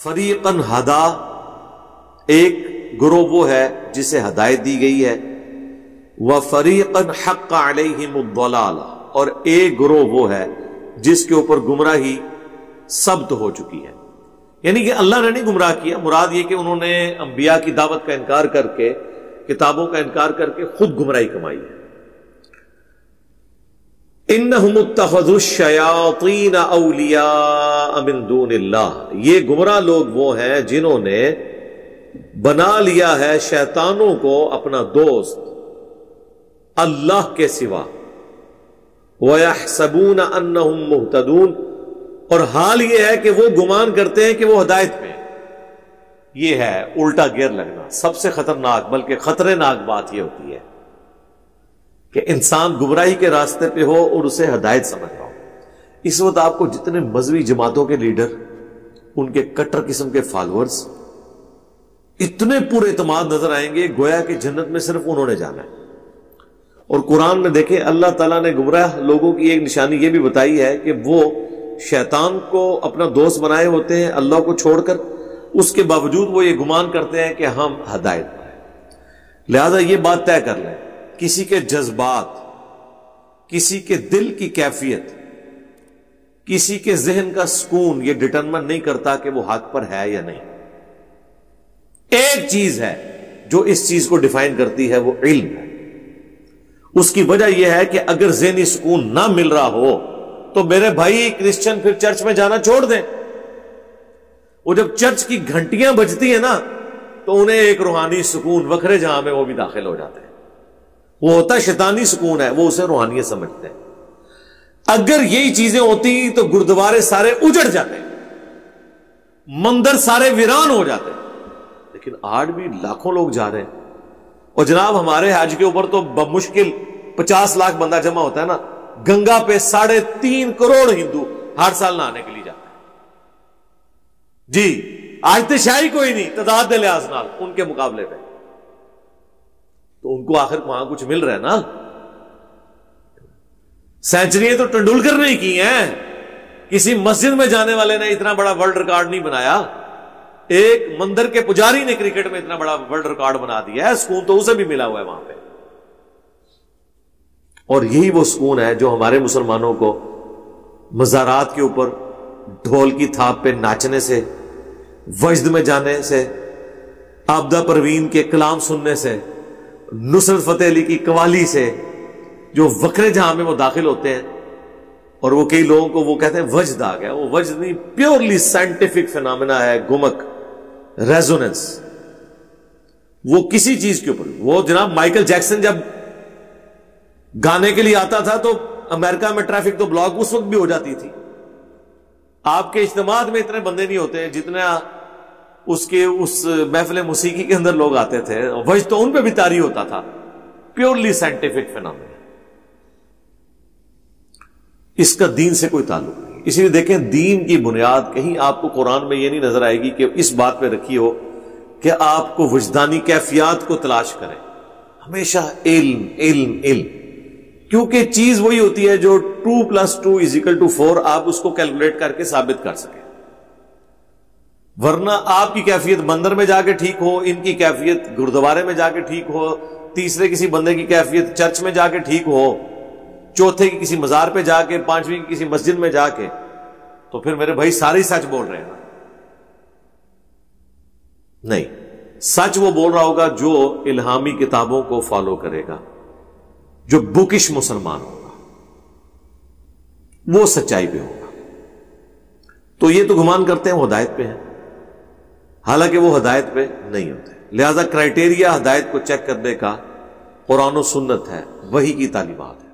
फरीकन हदा, एक ग्रोह वो है जिसे हदायत दी गई है। वह फरीकन हक अलहिमुद्दलाल और एक ग्रोह वो है जिसके ऊपर गुमराही सब्त हो चुकी है। यानी कि अल्लाह ने नहीं गुमराह किया, मुराद ये कि उन्होंने अंबिया की दावत का इनकार करके, किताबों का इनकार करके खुद गुमराही कमाई है। इन अलिया ये गुमराह लोग वो हैं जिन्होंने बना लिया है शैतानों को अपना दोस्त अल्लाह के सिवा। वह सबून अन्न मुहतदून। और हाल यह है कि वो गुमान करते हैं कि वो हदायत में ये है उल्टा गेर लगना। सबसे खतरनाक, बल्कि खतरनाक बात यह होती है। कि इंसान गुमराही के रास्ते पे हो और उसे हदायत समझ रहा हो। इस वक्त आपको जितने मजहबी जमातों के लीडर, उनके कट्टर किस्म के फॉलोअर्स, इतने पूरे इतमाद नज़र आएँगे, गोया कि जन्नत में सिर्फ़ उन्होंने जाना है। और कुरान में देखें, अल्लाह ताला ने गुमराह लोगों की एक निशानी यह भी बताई है कि वो शैतान को अपना दोस्त बनाए होते हैं, अल्लाह को छोड़कर। उसके बावजूद वो ये गुमान करते हैं कि हम हदायत लिहाजा ये बात तय कर लें। किसी के जज्बात, किसी के दिल की कैफियत, किसी के जहन का सुकून ये डिटरमन नहीं करता कि वो हक पर है या नहीं। एक चीज़ है जो इस चीज़ को डिफाइन करती है, वो इल्म है। उसकी वजह यह है कि अगर जहनी सुकून ना मिल रहा हो तो मेरे भाई क्रिश्चियन फिर चर्च में जाना छोड़ दें। वो जब चर्च की घंटियाँ बजती है ना तो उन्हें एक रूहानी सुकून, वखरे जहाँ में वो भी दाखिल हो जाते हैं। वो होता शैतानी सुकून है, वो उसे रूहानियत समझते हैं। अगर यही चीज़ें होती तो गुरुद्वारे सारे उजड़ जाते, मंदिर सारे वीरान हो जाते। लेकिन आज भी लाखों लोग जा रहे हैं। और जनाब, हमारे हज के ऊपर तो मुश्किल पचास लाख बंदा जमा होता है ना, गंगा पे साढ़े तीन करोड़ हिंदू हर साल नहाने के लिए जाते हैं। जी, आज तो शाही कोई नहीं, तदाद लिहाज नाल, उनके मुकाबले तो उनको आखिर वहाँ कुछ मिल रहा है ना? सेंचुरी तो तेंदुलकर ने की हैं। किसी मस्जिद में जाने वाले ने इतना बड़ा वर्ल्ड रिकॉर्ड नहीं बनाया। एक मंदिर के पुजारी ने क्रिकेट में इतना बड़ा वर्ल्ड रिकॉर्ड बना दिया है। सुकून तो उसे भी मिला हुआ है वहाँ पे। और यही वो सुकून है जो हमारे मुसलमानों को मज़ारात के ऊपर ढोल की थाप पे नाचने से, वजद में जाने से आपदा परवीन के कलाम सुनने से नुसरत फतेह अली की कवाली से जो वक्रे जहाँ में वो दाखिल होते हैं, और वो कई लोगों को वो कहते हैं वजद आ गया। वो वजद नहीं प्योरली साइंटिफिक फिनमिना है, गुमक रेजोनेंस वो किसी चीज़ के ऊपर, वो जनाब माइकल जैक्सन जब गाने के लिए आता था तो अमेरिका में ट्रैफ़िक तो ब्लॉक उस वक्त भी हो जाती थी। आपके इज्तमात में इतने बंदे नहीं होते जितना उसके उस महफिल मौसीकी के अंदर लोग आते थे। वज तो उन पर भी तारी होता था। प्योरली साइंटिफिक फिनमिना इसका दीन से कोई ताल्लुक नहीं। इसलिए देखें, दीन की बुनियाद कहीं आपको कुरान में यह नहीं नज़र आएगी कि इस बात पर रखी हो कि आपको वजदानी कैफियात को तलाश करें। हमेशा इल्म इल्म इल्म। क्योंकि चीज़ वही होती है जो two plus two is equal to four, आप उसको कैलकुलेट करके साबित कर सके। वरना आपकी कैफियत मंदिर में जाके ठीक हो, इनकी कैफियत गुरुद्वारे में जाके ठीक हो, तीसरे किसी बंदे की कैफियत चर्च में जाके ठीक हो, चौथे की किसी मजार पे जाके, पांचवी की किसी मस्जिद में जाके तो फिर मेरे भाई सारे सच बोल रहे हैं नहीं, सच वो बोल रहा होगा जो इल्हामी किताबों को फॉलो करेगा, जो बुकिश मुसलमान होगा, वो सच्चाई पे होगा। तो ये तो गुमान करते हैं, वो हदायत पे है। हालाँकि वो हदायत पे नहीं होते। लिहाजा क्राइटेरिया हदायत को चेक करने का कुरान सुन्नत है, वही की तालीमत है।